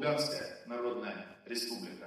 Луганская Народная Республика.